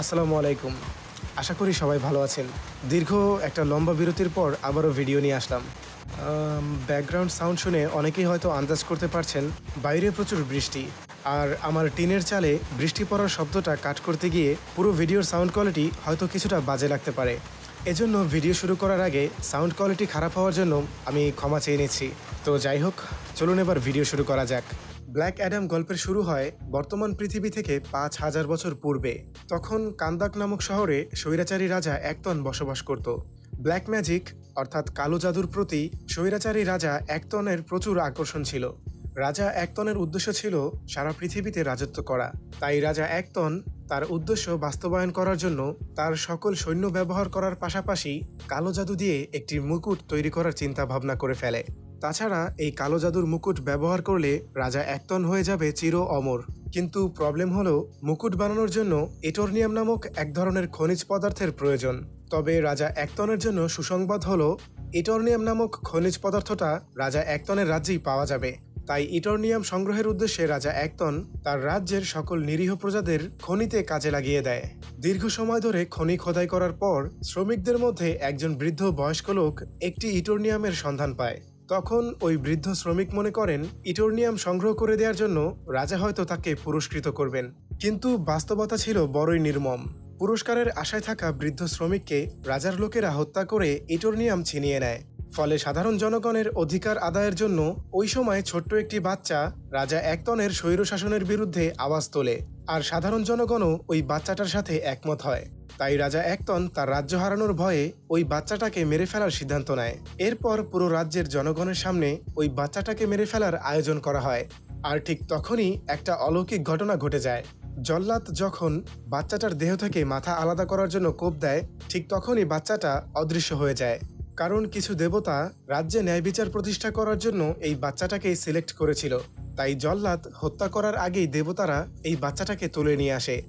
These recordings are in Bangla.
আসসালামু আলাইকুম। আশা করি সবাই ভালো আছেন। দীর্ঘ একটা লম্বা বিরতির পর আবারও ভিডিও নিয়ে আসলাম। ব্যাকগ্রাউন্ড সাউন্ড শুনে অনেকেই হয়তো আন্দাজ করতে পারছেন, বাইরে প্রচুর বৃষ্টি। আর আমার টিনের চালে বৃষ্টি পড়ার শব্দটা কাট করতে গিয়ে পুরো ভিডিওর সাউন্ড কোয়ালিটি হয়তো কিছুটা বাজে লাগতে পারে। এজন্য ভিডিও শুরু করার আগে সাউন্ড কোয়ালিটি খারাপ হওয়ার জন্য আমি ক্ষমা চেয়ে নিচ্ছি। তো যাই হোক, চলুন এবার ভিডিও শুরু করা যাক। ব্ল্যাক অ্যাডাম গল্পের শুরু হয় বর্তমান পৃথিবী থেকে পাঁচ হাজার বছর পূর্বে। তখন কান্দাক নামক শহরে স্বৈরাচারী রাজা একতন বসবাস করত। ব্ল্যাক ম্যাজিক, অর্থাৎ কালো জাদুর প্রতি স্বৈরাচারী রাজা একতনের প্রচুর আকর্ষণ ছিল। রাজা একতনের উদ্দেশ্য ছিল সারা পৃথিবীতে রাজত্ব করা। তাই রাজা একতন তার উদ্দেশ্য বাস্তবায়ন করার জন্য তার সকল সৈন্য ব্যবহার করার পাশাপাশি কালো জাদু দিয়ে একটি মুকুট তৈরি করার চিন্তা ভাবনা করে ফেলে। তাছাড়া এই কালো জাদুর মুকুট ব্যবহার করলে রাজা একতন হয়ে যাবে চির অমর। কিন্তু প্রবলেম হলো, মুকুট বানানোর জন্য এটোরনিয়াম নামক এক ধরনের খনিজ পদার্থের প্রয়োজন। তবে রাজা একতনের জন্য সুসংবাদ হলো ইটর্নিয়াম নামক খনিজ পদার্থটা রাজা একতনের রাজ্যেই পাওয়া যাবে। তাই ইটর্নিয়াম সংগ্রহের উদ্দেশ্যে রাজা একতন তার রাজ্যের সকল নিরীহ প্রজাদের খনিতে কাজে লাগিয়ে দেয়। দীর্ঘ সময় ধরে খনি খোদাই করার পর শ্রমিকদের মধ্যে একজন বৃদ্ধ বয়স্ক লোক একটি ইটোরনিয়ামের সন্ধান পায়। তখন ওই বৃদ্ধ শ্রমিক মনে করেন, ইটোরনিয়াম সংগ্রহ করে দেওয়ার জন্য রাজা হয়তো তাকে পুরস্কৃত করবেন। কিন্তু বাস্তবতা ছিল বড়ই নির্মম। পুরস্কারের আশায় থাকা বৃদ্ধ শ্রমিককে রাজার লোকেরা হত্যা করে ইটোরনিয়াম ছিনিয়ে নেয়। ফলে সাধারণ জনগণের অধিকার আদায়ের জন্য ওই সময় ছোট্ট একটি বাচ্চা রাজা একতনের স্বৈরশাসনের বিরুদ্ধে আওয়াজ তোলে। আর সাধারণ জনগণও ওই বাচ্চাটার সাথে একমত হয়। তাই রাজা একতন তার রাজ্য হারানোর ভয়ে ওই বাচ্চাটাকে মেরে ফেলার সিদ্ধান্ত নেয়। এরপর পুরো রাজ্যের জনগণের সামনে ওই বাচ্চাটাকে মেরে ফেলার আয়োজন করা হয়। আর ঠিক তখনই একটা অলৌকিক ঘটনা ঘটে যায়। জল্লাদ যখন বাচ্চাটার দেহ থেকে মাথা আলাদা করার জন্য কোপ দেয়, ঠিক তখনই বাচ্চাটা অদৃশ্য হয়ে যায়। কারণ কিছু দেবতা রাজ্যে ন্যায় বিচার প্রতিষ্ঠা করার জন্য এই বাচ্চাটাকে সিলেক্ট করেছিল। তাই জল্লাদ হত্যা করার আগেই দেবতারা এই বাচ্চাটাকে তুলে নিয়ে আসে।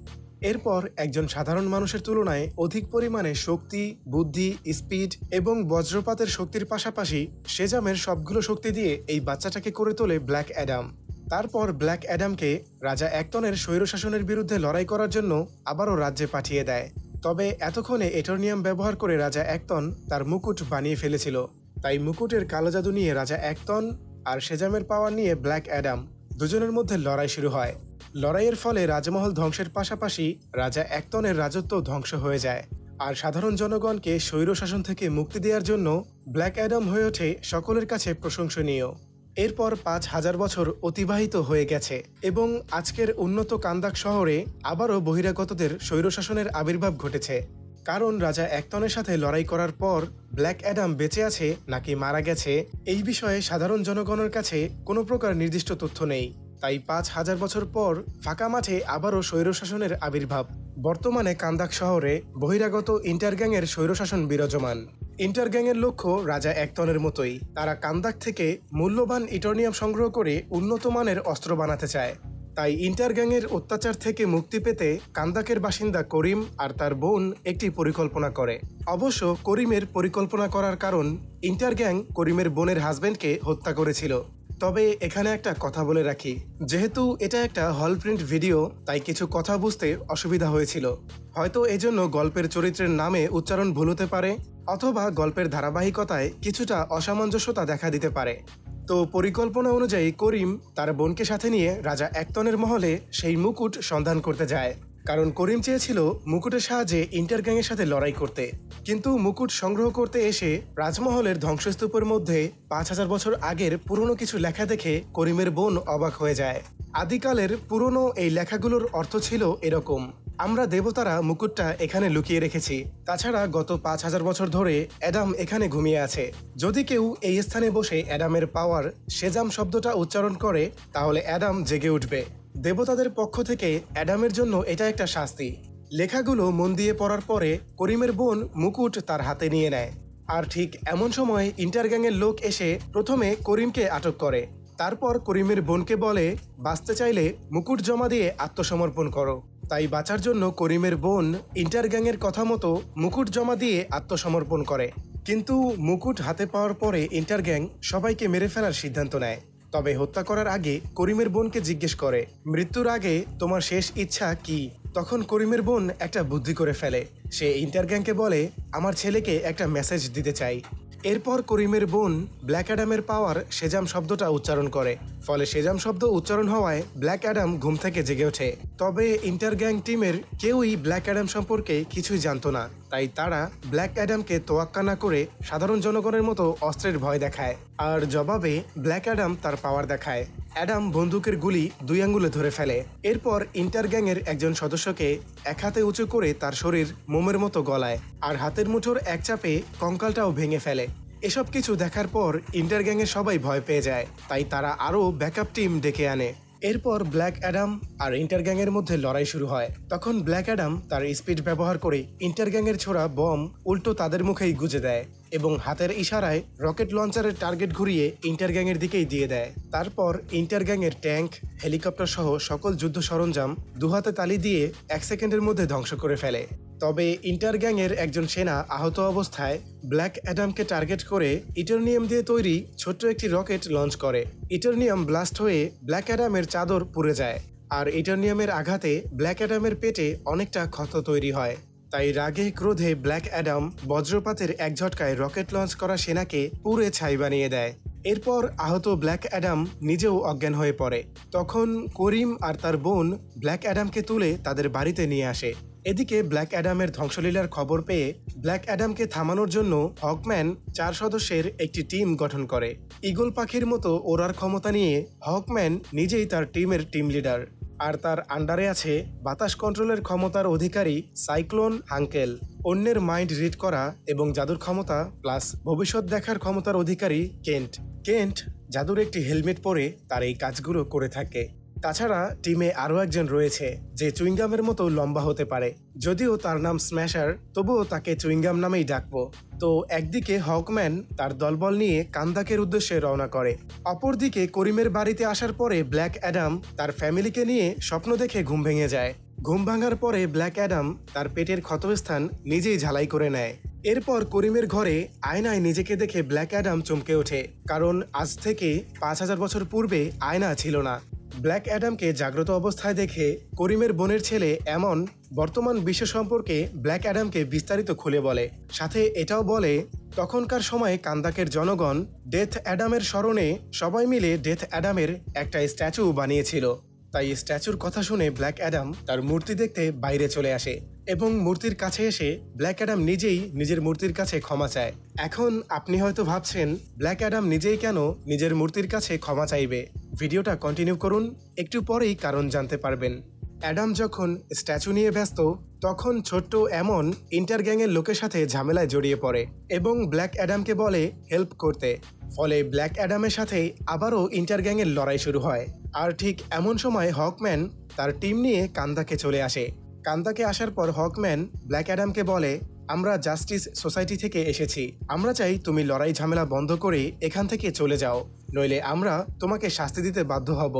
এরপর একজন সাধারণ মানুষের তুলনায় অধিক পরিমাণে শক্তি, বুদ্ধি, স্পিড এবং বজ্রপাতের শক্তির পাশাপাশি সেজামের সবগুলো শক্তি দিয়ে এই বাচ্চাটাকে করে তোলে ব্ল্যাক অ্যাডাম। তারপর ব্ল্যাক অ্যাডামকে রাজা একতনের স্বৈরশাসনের বিরুদ্ধে লড়াই করার জন্য আবারও রাজ্যে পাঠিয়ে দেয়। তবে এতক্ষণে এটর্নিয়াম ব্যবহার করে রাজা একতন তার মুকুট বানিয়ে ফেলেছিল। তাই মুকুটের কালো জাদু নিয়ে রাজা একতন আর সেজামের পাওয়ার নিয়ে ব্ল্যাক অ্যাডাম দুজনের মধ্যে লড়াই শুরু হয়। লড়াইয়ের ফলে রাজমহল ধ্বংসের পাশাপাশি রাজা একতনের রাজত্ব ধ্বংস হয়ে যায়। আর সাধারণ জনগণকে স্বৈরশাসন থেকে মুক্তি দেওয়ার জন্য ব্ল্যাক অ্যাডাম হয়ে ওঠে সকলের কাছে প্রশংসনীয়। এরপর পাঁচ হাজার বছর অতিবাহিত হয়ে গেছে এবং আজকের উন্নত কান্দাক শহরে আবারও বহিরাগতদের স্বৈরশাসনের আবির্ভাব ঘটেছে। কারণ রাজা একতনের সাথে লড়াই করার পর ব্ল্যাক অ্যাডাম বেঁচে আছে নাকি মারা গেছে, এই বিষয়ে সাধারণ জনগণের কাছে কোনো প্রকার নির্দিষ্ট তথ্য নেই। তাই পাঁচ হাজার বছর পর ফাঁকা মাঠে আবারও স্বৈরশাসনের আবির্ভাব। বর্তমানে কান্দাক শহরে বহিরাগত ইন্টারগ্যাংয়ের স্বৈরশাসন বিরাজমান। ইন্টারগ্যাংয়ের লক্ষ্য রাজা একতনের মতোই। তারা কান্দাক থেকে মূল্যবান ইটর্নিয়াম সংগ্রহ করে উন্নত মানের অস্ত্র বানাতে চায়। তাই ইন্টারগ্যাংয়ের অত্যাচার থেকে মুক্তি পেতে কান্দাকের বাসিন্দা করিম আর তার বোন একটি পরিকল্পনা করে। অবশ্য করিমের পরিকল্পনা করার কারণ ইন্টারগ্যাং করিমের বোনের হাজব্যান্ডকে হত্যা করেছিল। তবে এখানে একটা কথা বলে রাখি। যেহেতু এটা একটা হল প্রিন্ট ভিডিও, তাই কিছু কথা বুঝতে অসুবিধা হয়েছিল। হয়তো এজন্য গল্পের চরিত্রের নামে উচ্চারণ ভুল হতে পারে, অথবা গল্পের ধারাবাহিকতায় কিছুটা অসামঞ্জস্যতা দেখা দিতে পারে। তো পরিকল্পনা অনুযায়ী করিম তার বোনকে সাথে নিয়ে রাজা একতনের মহলে সেই মুকুট সন্ধান করতে যায়। কারণ করিম চেয়েছিল মুকুটের সাহায্যে ইন্টার ইন্টারগ্যাংয়ের সাথে লড়াই করতে। কিন্তু মুকুট সংগ্রহ করতে এসে রাজমহলের ধ্বংসস্তূপের মধ্যে পাঁচ হাজার বছর আগের পুরনো কিছু লেখা দেখে করিমের বোন অবাক হয়ে যায়। আদিকালের পুরনো এই লেখাগুলোর অর্থ ছিল এরকম। আমরা দেবতারা মুকুটটা এখানে লুকিয়ে রেখেছি। তাছাড়া গত পাঁচ হাজার বছর ধরে অ্যাডাম এখানে ঘুমিয়ে আছে। যদি কেউ এই স্থানে বসে অ্যাডামের পাওয়ার সেজাম শব্দটা উচ্চারণ করে, তাহলে অ্যাডাম জেগে উঠবে। দেবতাদের পক্ষ থেকে অ্যাডামের জন্য এটা একটা শাস্তি। লেখাগুলো মন দিয়ে পড়ার পরে করিমের বোন মুকুট তার হাতে নিয়ে নেয়। আর ঠিক এমন সময় ইন্টারগ্যাংয়ের লোক এসে প্রথমে করিমকে আটক করে। তারপর করিমের বোনকে বলে, বাঁচতে চাইলে মুকুট জমা দিয়ে আত্মসমর্পণ করো। তাই বাঁচার জন্য করিমের বোন ইন্টারগ্যাংয়ের কথা মতো মুকুট জমা দিয়ে আত্মসমর্পণ করে। কিন্তু মুকুট হাতে পাওয়ার পরে ইন্টারগ্যাং সবাইকে মেরে ফেলার সিদ্ধান্ত নেয়। তবে হত্যা করার আগে করিমের বোনকে জিজ্ঞেস করে, মৃত্যুর আগে তোমার শেষ ইচ্ছা কি? তখন করিমের বোন একটা বুদ্ধি করে ফেলে। সে ইন্টারগ্যাংকে বলে, আমার ছেলেকে একটা মেসেজ দিতে চাই। এরপর করিমের বোন ব্ল্যাক অ্যাডামের পাওয়ার সেজাম শব্দটা উচ্চারণ করে। ফলে সেজাম শব্দ উচ্চারণ হওয়ায় ব্ল্যাক অ্যাডাম ঘুম থেকে জেগে ওঠে। তবে ইন্টারগ্যাং টিমের কেউই ব্ল্যাক অ্যাডাম সম্পর্কে কিছুই জানতো না। তাই তারা ব্ল্যাক অ্যাডামকে তোয়াক্কা না করে সাধারণ জনগণের মতো অস্ত্রের ভয় দেখায়। আর জবাবে ব্ল্যাক অ্যাডাম তার পাওয়ার দেখায়। অ্যাডাম বন্দুকের গুলি দুই আঙ্গুলে ধরে ফেলে। এরপর ইন্টার গ্যাংয়ের একজন সদস্যকে এক হাতে উঁচু করে তার শরীর মোমের মতো গলায় আর হাতের মুঠোর এক চাপে কঙ্কালটাও ভেঙে ফেলে। এসব কিছু দেখার পর ইন্টার গ্যাংয়ের সবাই ভয় পেয়ে যায়। তাই তারা আরও ব্যাকআপ টিম ডেকে আনে। এরপর ব্ল্যাক অ্যাডাম আর ইন্টার গ্যাংয়ের মধ্যে লড়াই শুরু হয়। তখন ব্ল্যাক অ্যাডাম তার স্পিড ব্যবহার করে ইন্টার গ্যাংয়ের ছোড়া বম উল্টো তাদের মুখেই গুজে দেয় এবং হাতের ইশারায় রকেট লঞ্চারের টার্গেট ঘুরিয়ে ইন্টার গ্যাংয়ের দিকেই দিয়ে দেয়। তারপর ইন্টার গ্যাংয়ের ট্যাঙ্ক হেলিকপ্টার সহ সকল যুদ্ধ সরঞ্জাম দুহাতে তালি দিয়ে এক সেকেন্ডের মধ্যে ধ্বংস করে ফেলে। তবে ইন্টার গ্যাংয়ের একজন সেনা আহত অবস্থায় ব্ল্যাক অ্যাডামকে টার্গেট করে ইটারনিয়াম দিয়ে তৈরি ছোট্ট একটি রকেট লঞ্চ করে। ইটারনিয়াম ব্লাস্ট হয়ে ব্ল্যাক অ্যাডামের চাদর পুড়ে যায়। আর ইটারনিয়ামের আঘাতে ব্ল্যাক অ্যাডামের পেটে অনেকটা ক্ষত তৈরি হয়। তাই রাগে ক্রোধে ব্ল্যাক অ্যাডাম বজ্রপাতের এক ঝটকায় রকেট লঞ্চ করা সেনাকে পুড়ে ছাই বানিয়ে দেয়। এরপর আহত ব্ল্যাক অ্যাডাম নিজেও অজ্ঞান হয়ে পড়ে। তখন করিম আর তার বোন ব্ল্যাক অ্যাডামকে তুলে তাদের বাড়িতে নিয়ে আসে। এদিকে ব্ল্যাক অ্যাডামের ধ্বংসলীলার খবর পেয়ে ব্ল্যাক অ্যাডামকে থামানোর জন্য হকম্যান চার সদস্যের একটি টিম গঠন করে। ইগল পাখির মতো ওড়ার ক্ষমতা নিয়ে হকম্যান নিজেই তার টিমের টিম লিডার। আর তার আন্ডারে আছে বাতাস কন্ট্রোলের ক্ষমতার অধিকারী সাইক্লোন হাঙ্কেল। অন্যের মাইন্ড রিড করা এবং জাদুর ক্ষমতা প্লাস ভবিষ্যৎ দেখার ক্ষমতার অধিকারী কেন্ট। কেন্ট জাদুর একটি হেলমেট পরে তার এই কাজগুলো করে থাকে। তাছাড়া টিমে আরও একজন রয়েছে যে চুইংগামের মতো লম্বা হতে পারে। যদিও তার নাম স্ম্যাশার, তবুও তাকে চুইংগাম নামেই ডাকবো। তো একদিকে হকম্যান তার দলবল নিয়ে কান্দাকের উদ্দেশ্যে রওনা করে। অপরদিকে করিমের বাড়িতে আসার পরে ব্ল্যাক অ্যাডাম তার ফ্যামিলিকে নিয়ে স্বপ্ন দেখে ঘুম ভেঙে যায়। ঘুম ভাঙার পরে ব্ল্যাক অ্যাডাম তার পেটের ক্ষতস্থান নিজেই ঝালাই করে নেয়। এরপর করিমের ঘরে আয়নায় নিজেকে দেখে ব্ল্যাক অ্যাডাম চমকে ওঠে। কারণ আজ থেকে পাঁচ হাজার বছর পূর্বে আয়না ছিল না। ব্ল্যাক অ্যাডামকে জাগ্রত অবস্থায় দেখে করিমের বোনের ছেলে এমন বর্তমান বিশ্ব সম্পর্কে ব্ল্যাক অ্যাডামকে বিস্তারিত খুলে বলে। সাথে এটাও বলে, তখনকার সময়ে কান্দাকের জনগণ ডেথ অ্যাডামের স্মরণে সবাই মিলে ডেথ অ্যাডামের একটা স্ট্যাচু বানিয়েছিল। তাই স্ট্যাচুর কথা শুনে ব্ল্যাক অ্যাডাম তার মূর্তি দেখতে বাইরে চলে আসে এবং মূর্তির কাছে এসে ব্ল্যাক অ্যাডাম নিজেই নিজের মূর্তির কাছে ক্ষমা চায়। এখন আপনি হয়তো ভাবছেন, ব্ল্যাক অ্যাডাম নিজেই কেন নিজের মূর্তির কাছে ক্ষমা চাইবে? ভিডিওটা কন্টিনিউ করুন, একটু পরেই কারণ জানতে পারবেন। অ্যাডাম যখন স্ট্যাচু নিয়ে ব্যস্ত, তখন ছোট্ট এমন ইন্টার গ্যাংয়ের লোকের সাথে ঝামেলায় জড়িয়ে পড়ে এবং ব্ল্যাক অ্যাডামকে বলে হেল্প করতে। ফলে ব্ল্যাক অ্যাডামের সাথে আবারও ইন্টার গ্যাংয়ের লড়াই শুরু হয়। আর ঠিক এমন সময় হকম্যান তার টিম নিয়ে কান্দাকে চলে আসে। কান্দাকে আসার পর হকম্যান ব্ল্যাক অ্যাডামকে বলে, আমরা জাস্টিস সোসাইটি থেকে এসেছি। আমরা চাই তুমি লড়াই ঝামেলা বন্ধ করে এখান থেকে চলে যাও। নইলে আমরা তোমাকে শাস্তি দিতে বাধ্য হব।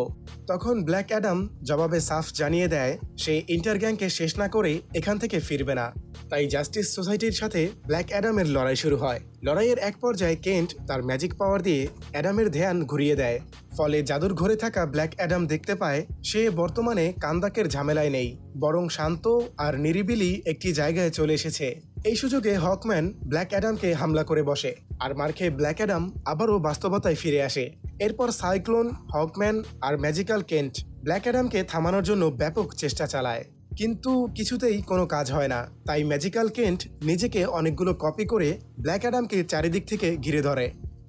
তখন ব্ল্যাক অ্যাডাম জবাবে সাফ জানিয়ে দেয়, সে ইন্টার গ্যাংকে শেষ না করে এখান থেকে ফিরবে না। তাই জাস্টিস সোসাইটির সাথে ব্ল্যাক অ্যাডামের লড়াই শুরু হয়। লড়াইয়ের এক পর্যায়ে কেন্ট তার ম্যাজিক পাওয়ার দিয়ে অ্যাডামের ধ্যান ঘুরিয়ে দেয়। ফলে জাদুর ঘরে থাকা ব্ল্যাক অ্যাডাম দেখতে পায়, সে বর্তমানে কান্দাকের ঝামেলায় নেই, বরং শান্ত আর নিরিবিলি একটি জায়গায় চলে এসেছে। এই সুযোগে হকম্যান ব্ল্যাক অ্যাডামকে হামলা করে বসে, আর মার খেয়ে ব্ল্যাক অ্যাডাম আবারও বাস্তবতায় ফিরে আসে। এরপর সাইক্লোন, হকম্যান আর ম্যাজিক্যাল কেন্ট ব্ল্যাক অ্যাডামকে থামানোর জন্য ব্যাপক চেষ্টা চালায়। কিন্তু কিছুতেই কোনো কাজ হয় না, তাই ম্যাজিক্যাল কেন্ট নিজেকে অনেকগুলো কপি করে ব্ল্যাক অ্যাডামকে চারিদিক থেকে ঘিরে ধরে।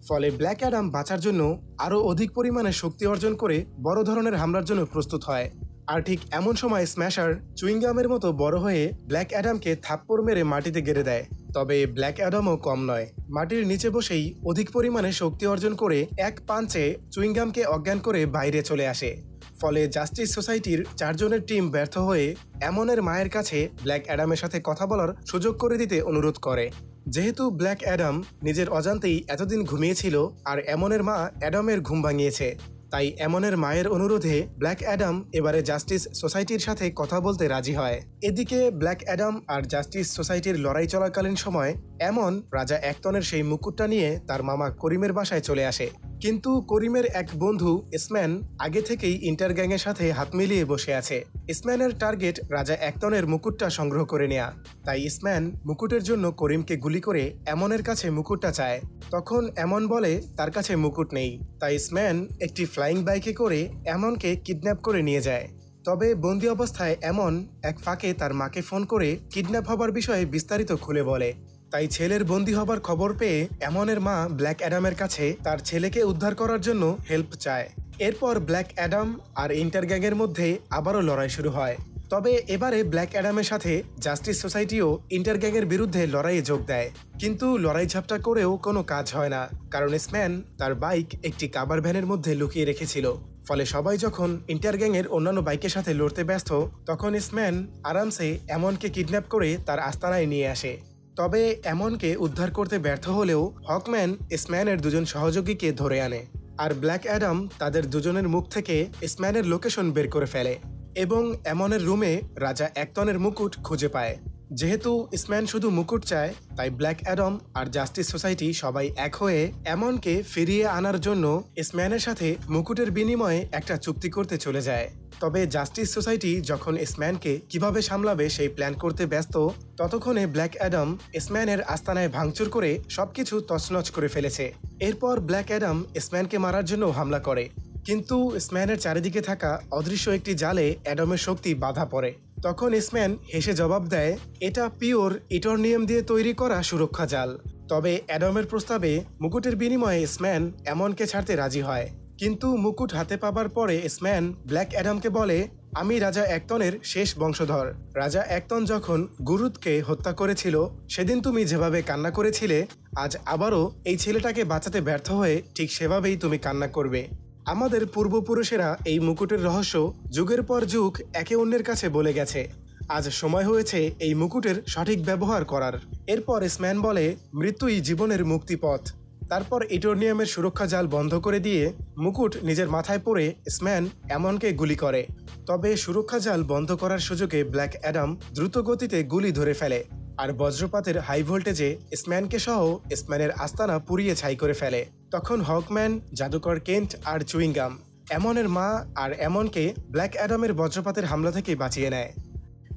ফলে ব্ল্যাক অ্যাডাম বাঁচার জন্য আরও অধিক পরিমাণে শক্তি অর্জন করে বড় ধরনের হামলার জন্য প্রস্তুত হয়। আর ঠিক এমন সময় স্ম্যাশার চুইংগামের মতো বড় হয়ে ব্ল্যাক অ্যাডামকে থাপ্পড় মেরে মাটিতে গেড়ে দেয়। তবে ব্ল্যাক অ্যাডামও কম নয়। মাটির নিচে বসেই অধিক পরিমাণে শক্তি অর্জন করে এক পাঞ্চে চুইংগামকে অজ্ঞান করে বাইরে চলে আসে। ফলে জাস্টিস সোসাইটির চারজনের টিম ব্যর্থ হয়ে এমনের মায়ের কাছে ব্ল্যাক অ্যাডামের সাথে কথা বলার সুযোগ করে দিতে অনুরোধ করে। যেহেতু ব্ল্যাক অ্যাডাম নিজের অজান্তেই এতদিন ঘুমিয়েছিল, আর এমনের মা অ্যাডামের ঘুম ভাঙিয়েছে। তাই এমনের মায়ের অনুরোধে ব্ল্যাক অ্যাডাম এবারে জাস্টিস সোসাইটির সাথে কথা বলতে রাজি হয়। এদিকে ব্ল্যাক অ্যাডাম আর জাস্টিস সোসাইটির লড়াই চলাকালীন সময় এমন রাজা একতনের সেই মুকুটটা নিয়ে তার মামা করিমের বাসায় চলে আসে। কিন্তু করিমের এক বন্ধু, ইসম্যান, আগে থেকেই ইন্টার গ্যাংয়ের সাথে হাত মিলিয়ে বসে আছে। ইসম্যানের টার্গেট রাজা একতনের মুকুটটা সংগ্রহ করে নেয়া। তাই ইসম্যান মুকুটের জন্য করিমকে গুলি করে এমনের কাছে মুকুটটা চায়। তখন এমন বলে, তার কাছে মুকুট নেই। তাই ইসম্যান একটি ফ্লাইং বাইকে করে এমনকে কিডন্যাপ করে নিয়ে যায়। তবে বন্দি অবস্থায় এমন এক ফাঁকে তার মাকে ফোন করে কিডন্যাপ হবার বিষয়ে বিস্তারিত খুলে বলে। তাই ছেলের বন্দি হবার খবর পেয়ে এমনের মা ব্ল্যাক অ্যাডামের কাছে তার ছেলেকে উদ্ধার করার জন্য হেল্প চায়। এরপর ব্ল্যাক অ্যাডাম আর ইন্টার গ্যাংয়ের মধ্যে আবারও লড়াই শুরু হয়। তবে এবারে ব্ল্যাক অ্যাডামের সাথে জাস্টিস সোসাইটিও ইন্টার গ্যাংয়ের বিরুদ্ধে লড়াইয়ে যোগ দেয়। কিন্তু লড়াই ঝাপটা করেও কোনো কাজ হয় না, কারণ স্ম্যান তার বাইক একটি কাবার ভ্যানের মধ্যে লুকিয়ে রেখেছিল। ফলে সবাই যখন ইন্টার গ্যাংয়ের অন্যান্য বাইকের সাথে লড়তে ব্যস্ত, তখন স্ম্যান আরামসে এমনকে কিডন্যাপ করে তার আস্তানায় নিয়ে আসে। তবে এমনকে উদ্ধার করতে ব্যর্থ হলেও হকম্যান, স্ম্যানের দুজন সহযোগীকে ধরে আনে। আর ব্ল্যাক অ্যাডাম তাদের দুজনের মুখ থেকে স্ম্যানের লোকেশন বের করে ফেলে এবং এমনের রুমে রাজা একতনের মুকুট খুঁজে পায়। যেহেতু ইসম্যান শুধু মুকুট চায়, তাই ব্ল্যাক অ্যাডম আর জাস্টিস সোসাইটি সবাই এক হয়ে এমনকে ফিরিয়ে আনার জন্য ইসম্যানের সাথে মুকুটের বিনিময়ে একটা চুক্তি করতে চলে যায়। তবে জাস্টিস সোসাইটি যখন ইসম্যানকে কীভাবে সামলাবে সেই প্ল্যান করতে ব্যস্ত, ততক্ষণে ব্ল্যাক অ্যাডাম ইসম্যানের আস্তানায় ভাঙচুর করে সবকিছু তছনছ করে ফেলেছে। এরপর ব্ল্যাক অ্যাডাম ইসম্যানকে মারার জন্য হামলা করে। কিন্তু ইসম্যানের চারিদিকে থাকা অদৃশ্য একটি জালে অ্যাডামের শক্তি বাধা পড়ে। তখন ইসম্যান হেসে জবাব দেয়, এটা পিওর ইটরনিয়াম দিয়ে তৈরি করা সুরক্ষা জাল। তবে অ্যাডমের প্রস্তাবে মুকুটের বিনিময়ে স্ম্যান এমনকে ছাড়তে রাজি হয়। কিন্তু মুকুট হাতে পাবার পরে স্ম্যান ব্ল্যাক অ্যাডামকে বলে, আমি রাজা একতনের শেষ বংশধর। রাজা একতন যখন গুরুদকে হত্যা করেছিল, সেদিন তুমি যেভাবে কান্না করেছিলে, আজ আবারও এই ছেলেটাকে বাঁচাতে ব্যর্থ হয়ে ঠিক সেভাবেই তুমি কান্না করবে। আমাদের পূর্বপুরুষেরা এই মুকুটের রহস্য যুগের পর যুগ একে অন্যের কাছে বলে গেছে। আজ সময় হয়েছে এই মুকুটের সঠিক ব্যবহার করার। এরপর স্ম্যান বলে, মৃত্যুই জীবনের মুক্তিপথ। তারপর ইটোর্নিয়ামের সুরক্ষা জাল বন্ধ করে দিয়ে মুকুট নিজের মাথায় পড়ে স্ম্যান এমনকে গুলি করে। তবে সুরক্ষা জাল বন্ধ করার সুযোগে ব্ল্যাক অ্যাডাম দ্রুত গতিতে গুলি ধরে ফেলে আর বজ্রপাতের হাই ভোল্টেজে স্ম্যানকে সহ স্ম্যানের আস্তানা পুড়িয়ে ছাই করে ফেলে। তখন হকম্যান, জাদুকর কেন্ট আর চুইংগাম এমনের মা আর এমনকে ব্ল্যাক অ্যাডামের বজ্রপাতের হামলা থেকে বাঁচিয়ে নেয়।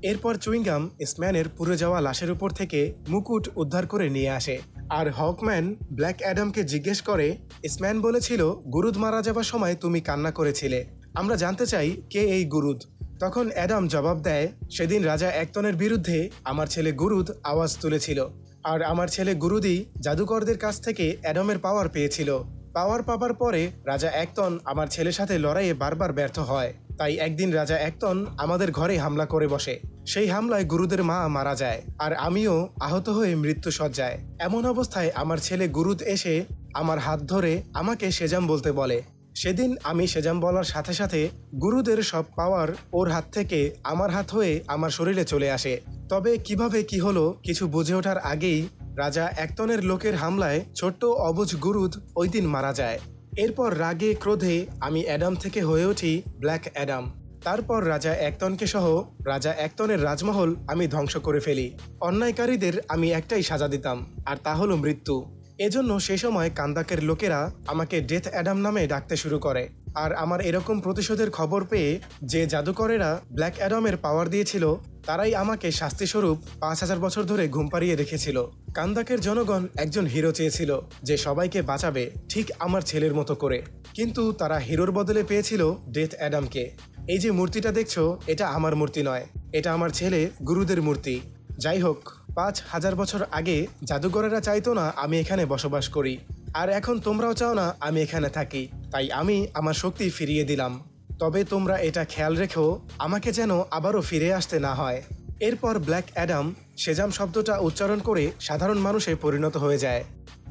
এরপর চুইংগাম স্ম্যানের পুড়ে যাওয়া লাশের উপর থেকে মুকুট উদ্ধার করে নিয়ে আসে। আর হকম্যান ব্ল্যাক অ্যাডামকে জিজ্ঞেস করে স্ম্যান বলেছিল, গুরুদ মারা যাবার সময় তুমি কান্না করেছিলে। আমরা জানতে চাই, কে এই গুরুদ? তখন অ্যাডাম জবাব দেয়, সেদিন রাজা একতনের বিরুদ্ধে আমার ছেলে গুরুদ আওয়াজ তুলেছিল। আর আমার ছেলে গুরুদি জাদুকরদের কাছ থেকে অ্যাডামের পাওয়ার পেয়েছিল। পাওয়ার পাবার পরে রাজা একতন আমার ছেলের সাথে লড়াইয়ে বারবার ব্যর্থ হয়। তাই একদিন রাজা একতন আমাদের ঘরে হামলা করে বসে। সেই হামলায় গুরুদের মা মারা যায় আর আমিও আহত হয়ে মৃত্যু সজ্জায় এমন অবস্থায় আমার ছেলে গুরুদ এসে আমার হাত ধরে আমাকে সেজাম বলতে বলে। সেদিন আমি সেজাম বলার সাথে সাথে গুরুদের সব পাওয়ার ওর হাত থেকে আমার হাত হয়ে আমার শরীরে চলে আসে। তবে কীভাবে কি হলো কিছু বুঝে ওঠার আগেই রাজা একতনের লোকের হামলায় ছোট্ট অবুজ গুরুদ ওই দিন মারা যায়। এরপর রাগে ক্রোধে আমি অ্যাডাম থেকে হয়ে উঠি ব্ল্যাক অ্যাডাম। তারপর রাজা একতনকে সহ রাজা একতনের রাজমহল আমি ধ্বংস করে ফেলি। অন্যায়কারীদের আমি একটাই সাজা দিতাম, আর তা হলো মৃত্যু। এজন্য সে সময় কান্দাকের লোকেরা আমাকে ডেথ অ্যাডাম নামে ডাকতে শুরু করে, আর আমার এরকম প্রতিশোধের খবর পেয়ে যে জাদুকরেরা ব্ল্যাক অ্যাডামের পাওয়ার দিয়েছিল, তারাই আমাকে শাস্তিস্বরূপ পাঁচ হাজার বছর ধরে ঘুম পাড়িয়ে রেখেছিল। কান্দাকের জনগণ একজন হিরো চেয়েছিল, যে সবাইকে বাঁচাবে ঠিক আমার ছেলের মতো করে। কিন্তু তারা হিরোর বদলে পেয়েছিল ডেথ অ্যাডামকে। এই যে মূর্তিটা দেখছ, এটা আমার মূর্তি নয়। এটা আমার ছেলে গুরুদের মূর্তি। যাই হোক, পাঁচ হাজার বছর আগে জাদুঘরেরা চাইতো না আমি এখানে বসবাস করি। আর এখন তোমরাও চাও না আমি এখানে থাকি। তাই আমি আমার শক্তি ফিরিয়ে দিলাম। তবে তোমরা এটা খেয়াল রেখো, আমাকে যেন আবারও ফিরে আসতে না হয়। এরপর ব্ল্যাক অ্যাডাম, সেজাম শব্দটা উচ্চারণ করে সাধারণ মানুষে পরিণত হয়ে যায়।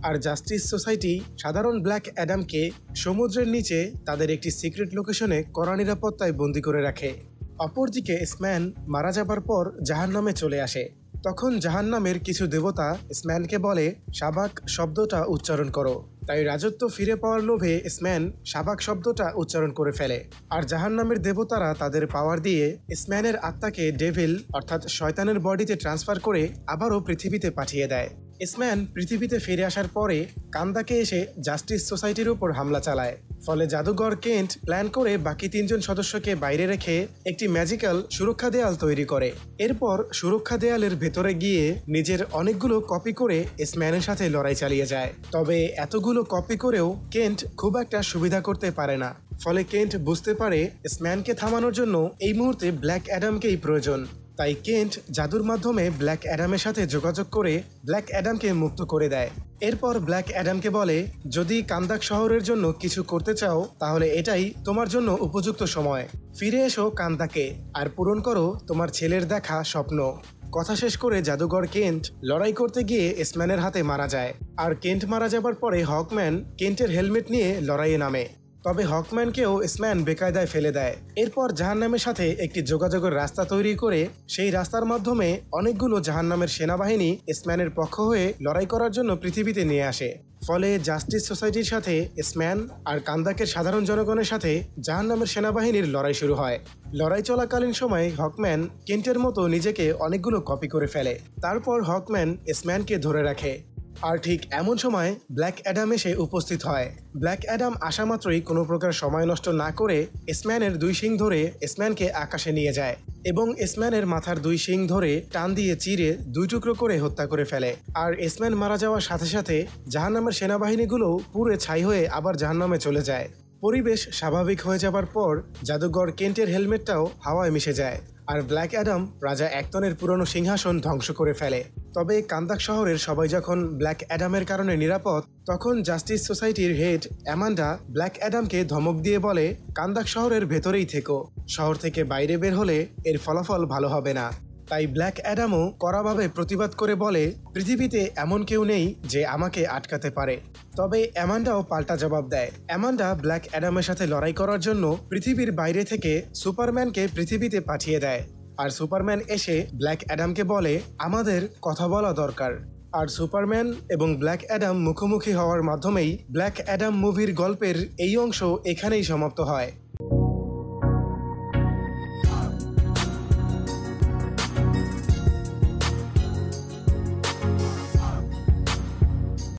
আর জাস্টিস সোসাইটি সাধারণ ব্ল্যাক অ্যাডামকে সমুদ্রের নিচে তাদের একটি সিক্রেট লোকেশনে কড়া নিরাপত্তায় বন্দি করে রাখে। অপরদিকে স্ম্যান মারা যাবার পর জাহান নামে চলে আসে। তখন জাহান্নামের কিছু দেবতা স্ম্যানকে বলে, সাবাক শব্দটা উচ্চারণ করো। তাই রাজত্ব ফিরে পাওয়ার লোভে স্ম্যান সাবাক শব্দটা উচ্চারণ করে ফেলে। আর জাহান্নামের দেবতারা তাদের পাওয়ার দিয়ে স্ম্যানের আত্মাকে ডেভিল, অর্থাৎ শয়তানের বডিতে ট্রান্সফার করে আবারও পৃথিবীতে পাঠিয়ে দেয়। এসম্যান পৃথিবীতে ফিরে আসার পরে কান্দাকে এসে জাস্টিস সোসাইটির উপর হামলা চালায়। ফলে জাদুঘর কেন্ট প্ল্যান করে বাকি তিনজন সদস্যকে বাইরে রেখে একটি ম্যাজিক্যাল সুরক্ষা দেয়াল তৈরি করে। এরপর সুরক্ষা দেয়ালের ভেতরে গিয়ে নিজের অনেকগুলো কপি করে এসম্যানের সাথে লড়াই চালিয়ে যায়। তবে এতগুলো কপি করেও কেন্ট খুব একটা সুবিধা করতে পারে না। ফলে কেন্ট বুঝতে পারে স্ম্যানকে থামানোর জন্য এই মুহূর্তে ব্ল্যাক অ্যাডামকেই প্রয়োজন। তাই কেন্ট জাদুর মাধ্যমে ব্ল্যাক অ্যাডামের সাথে যোগাযোগ করে ব্ল্যাক অ্যাডামকে মুক্ত করে দেয়। এরপর ব্ল্যাক অ্যাডামকে বলে, যদি কান্দাক শহরের জন্য কিছু করতে চাও, তাহলে এটাই তোমার জন্য উপযুক্ত সময়। ফিরে এসো কান্দাকে, আর পূরণ করো তোমার ছেলের দেখা স্বপ্ন। কথা শেষ করে জাদুঘর কেন্ট লড়াই করতে গিয়ে এসম্যানের হাতে মারা যায়। আর কেন্ট মারা যাবার পরে হকম্যান কেন্টের হেলমেট নিয়ে লড়াইয়ে নামে। তবে হকম্যানকেও স্ম্যান বেকায়দায় ফেলে দেয়। এরপর জাহান্নামের সাথে একটি যোগাযোগের রাস্তা তৈরি করে সেই রাস্তার মাধ্যমে অনেকগুলো জাহান্নামের সেনাবাহিনী স্ম্যানের পক্ষ হয়ে লড়াই করার জন্য পৃথিবীতে নিয়ে আসে। ফলে জাস্টিস সোসাইটির সাথে স্ম্যান আর কান্দাকের সাধারণ জনগণের সাথে জাহান্নামের সেনাবাহিনীর লড়াই শুরু হয়। লড়াই চলাকালীন সময় হকম্যান কেন্টের মতো নিজেকে অনেকগুলো কপি করে ফেলে। তারপর হকম্যান স্ম্যানকে ধরে রাখে। আর ঠিক এমন সময় ব্ল্যাক অ্যাডাম এসে উপস্থিত হয়। ব্ল্যাক অ্যাডাম আসা মাত্রই কোনো প্রকার সময় নষ্ট না করে এসম্যানের দুই শিং ধরে এসম্যানকে আকাশে নিয়ে যায় এবং এসম্যানের মাথার দুই শিং ধরে টান দিয়ে চিরে দুই টুকরো করে হত্যা করে ফেলে। আর এসম্যান মারা যাওয়ার সাথে সাথে জাহান্নামের সেনাবাহিনীগুলো পুরে ছাই হয়ে আবার জাহান্নামে চলে যায়। পরিবেশ স্বাভাবিক হয়ে যাবার পর জাদুঘর কেন্টের হেলমেটটাও হাওয়ায় মিশে যায়, আর ব্ল্যাক অ্যাডাম রাজা একতনের পুরনো সিংহাসন ধ্বংস করে ফেলে। তবে কান্দাক শহরের সবাই যখন ব্ল্যাক অ্যাডামের কারণে নিরাপদ, তখন জাস্টিস সোসাইটির হেড অ্যামান্ডা ব্ল্যাক অ্যাডামকে ধমক দিয়ে বলে, কান্দাক শহরের ভেতরেই থেকো। শহর থেকে বাইরে বের হলে এর ফলাফল ভালো হবে না। তাই ব্ল্যাক অ্যাডামও কড়াভাবে প্রতিবাদ করে বলে, পৃথিবীতে এমন কেউ নেই যে আমাকে আটকাতে পারে। তবে অ্যামান্ডাও পাল্টা জবাব দেয়। অ্যামান্ডা ব্ল্যাক অ্যাডামের সাথে লড়াই করার জন্য পৃথিবীর বাইরে থেকে সুপারম্যানকে পৃথিবীতে পাঠিয়ে দেয়। আর সুপারম্যান এসে ব্ল্যাক অ্যাডামকে বলে, আমাদের কথা বলা দরকার। আর সুপারম্যান এবং ব্ল্যাক অ্যাডাম মুখোমুখি হওয়ার মাধ্যমেই ব্ল্যাক অ্যাডাম মুভির গল্পের এই অংশ এখানেই সমাপ্ত হয়।